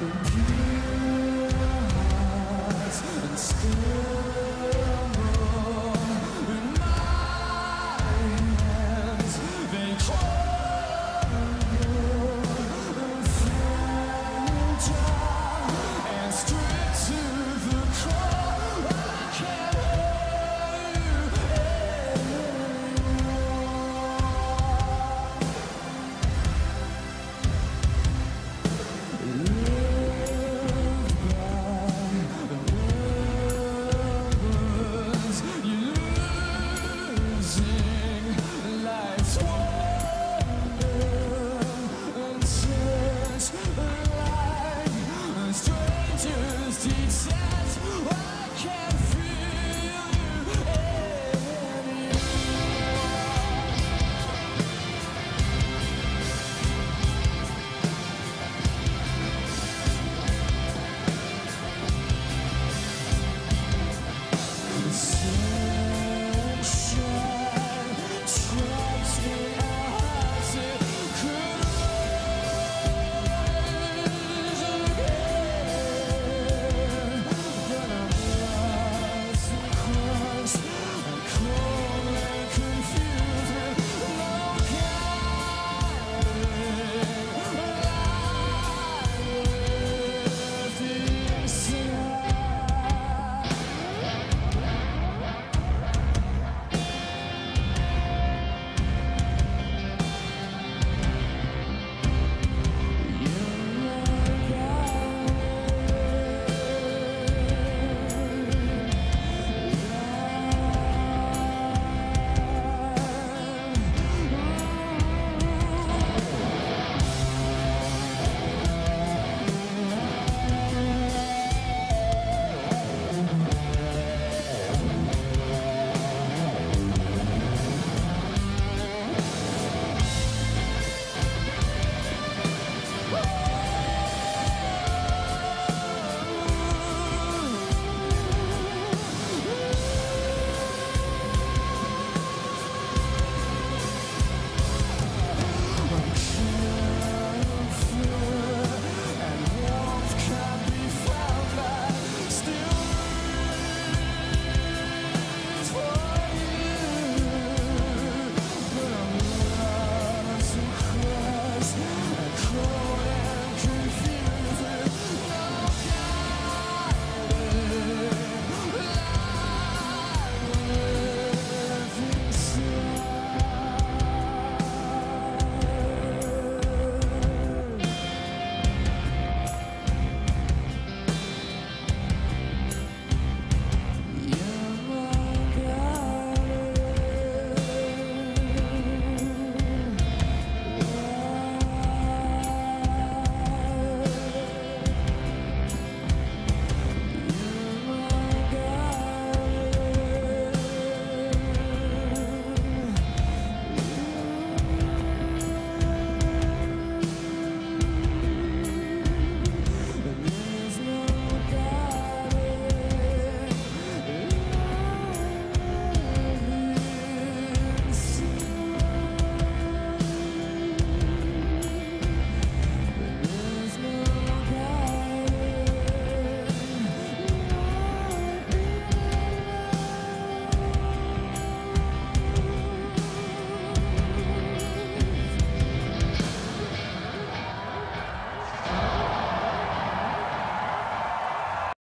you.